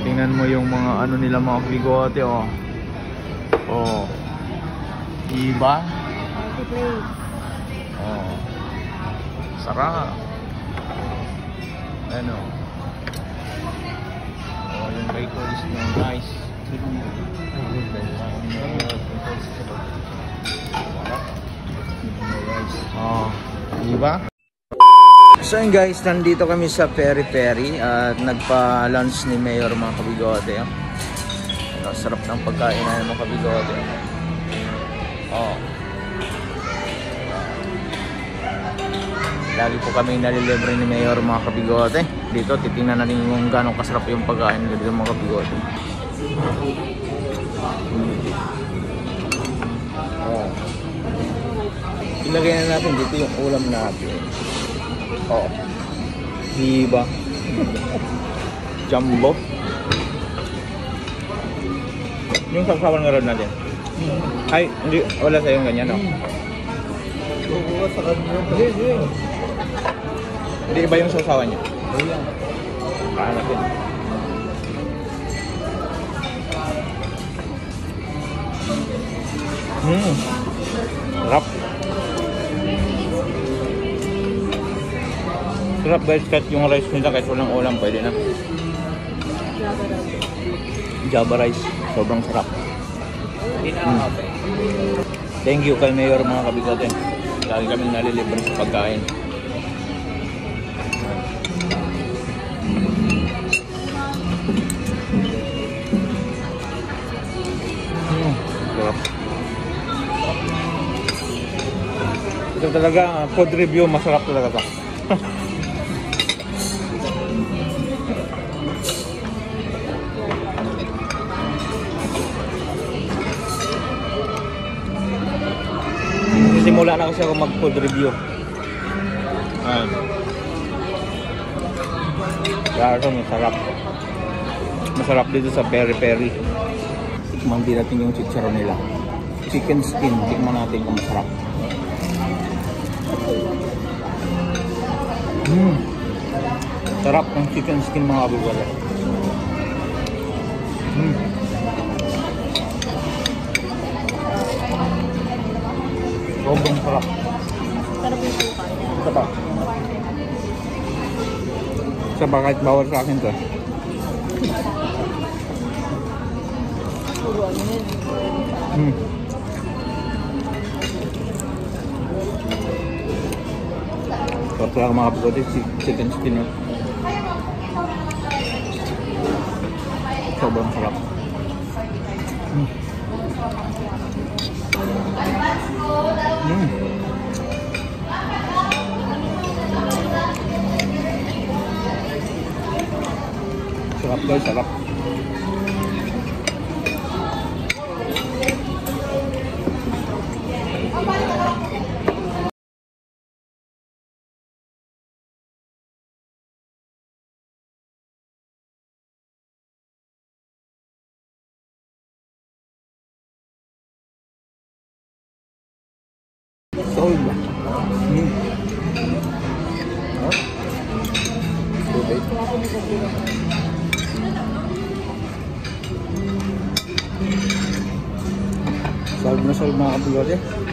tingnan mo yung mga ano nila mga bigote, oh. Oh. Iba? Oh. Sarap. Ano? Oh, yung records ng guys. Oh, di ba? So yun guys, nandito kami sa Peri Peri at nagpa-lunch ni Mayor mga kabigote. Ito, sarap ng pagkain na mga kabigote. Oh. Lagi po kami nalilibre ni Mayor mga kabigote. Dito, titingnan natin kung gano'ng kasarap yung pagkain dito mga kabigote. Oh. Ilagay na natin dito yung ulam natin. Oh. Diba? Jumbo. Yung sasawan nga rin natin. Ay, hindi, wala sa'yo ganyan, no? Oo, sa kanya. Hindi, hindi. Hindi iba yung sasawan niya. Ayan. Kaya natin. Hmm. Sarap. Sarap guys, kahit yung rice nila kahit walang ulam pwede na. Java rice, sobrang sarap. Hmm. Thank you kay Mayor mga kabigote. Lagi kami nalilibre sa pagkain. Hmm. Ito talaga, food review, masarap talaga to. Simula na kasi ako mag food review. Ayan. Ito, masarap. Masarap dito sa Peri Peri. Tikman din natin yung chicharon nila. Chicken skin, tikman natin kung masarap. Mm. Sarap ng chicken skin mga kabibala. Mm. Sobrang sarap. Sarap yung suka niya. Isa pa kahit bawal sa akin to. Mm. Sarap talaga mga chi- chicken skin yun. Sobrang sarap. Mm. Mm. Sarap guys, sarap. Sold. Mm. Oh. Tubig. Na solve mga kapulot eh.